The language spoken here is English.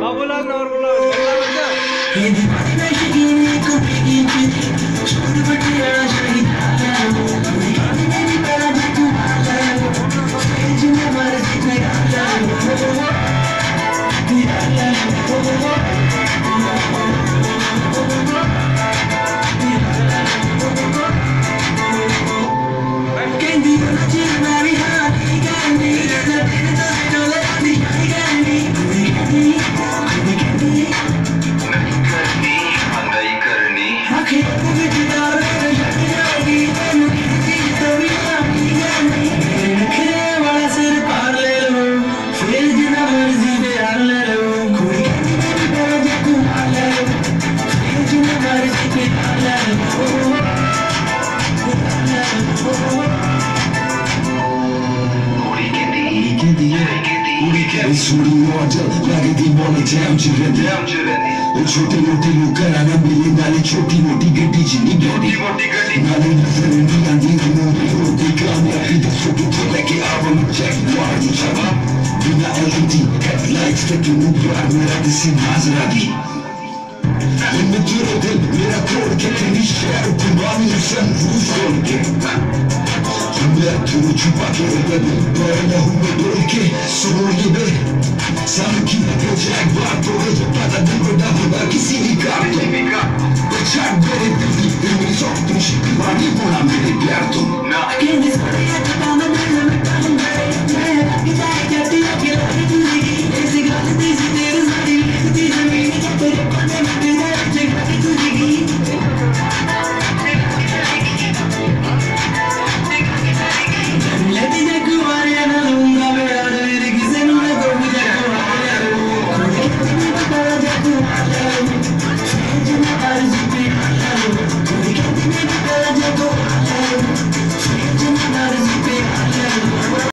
Babulang, Norbulang, Suri moja, lagati bola jam jirende Uchote lote lukara na mbili nali choti moti gati jini gati Nali nasere nila nina mori ote kami Ida soki tuleki awa mchak wari chaba Bina LED, headlights teki nubya Mera disi Maserati Emme dure del, mera korke Teni şer, kumami sen ruz korke san roof che Cümle turu çupak yerleri Böyle hume bölge Sorun gibi Sanki böcek var Doğru burada kisini kaptım Mica Bıçak verip Ümit soktum Şıkkı var Buna beni